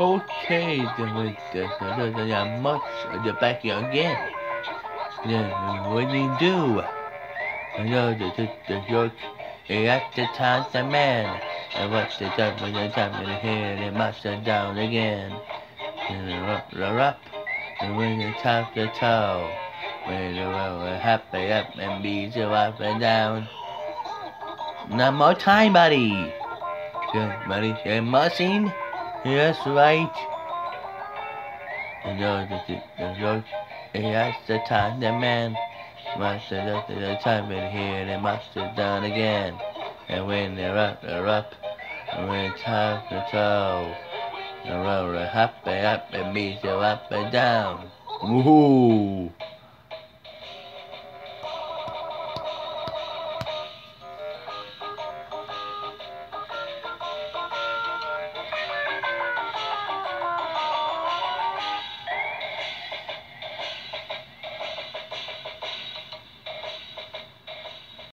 Okay, then we just a much the back again. Then what do you do? I know the the the York at the time the man. And what's the time when the time in the head and must down again. And up, up, and when the top the toe. When the road happy up and be so up and down. Not more time, buddy. Good, buddy. You're mussing? Yes, right. And know the, the that's the time the man must have done the time in here, they must have done again. And when they're up, they're up. And when time to toe, the road happy up and be so up and down. Woohoo!